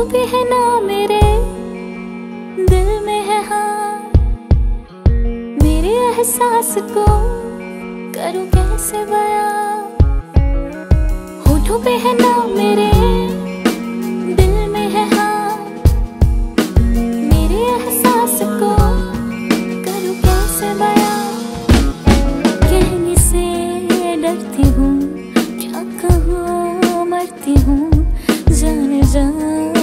भी है ना मेरे दिल में है हाँ। मेरे एहसास को करूँ कैसे बया? होठों पे है ना मेरे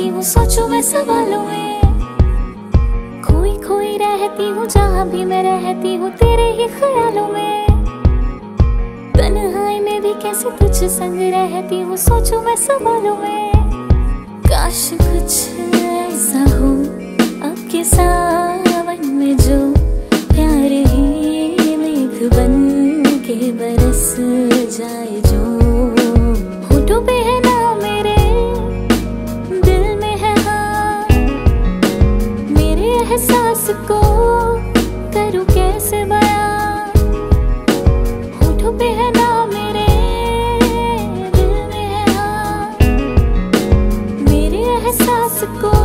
जाती हूँ, सोचू मैं सवालों में। खोई खोई रहती हूँ, जहाँ भी मैं रहती हूँ, तेरे ही ख्यालों में। तनहाई में भी कैसे तुझ संग रहती हूँ, सोचू मैं सवालों में। काश कुछ ऐसा हो आपके सावन में जो प्यार ही मेघ बन के बरस जाए, जो तुझको करूँ कैसे बयां? पे है ना मेरे, दिल में है हाँ मेरे एहसास को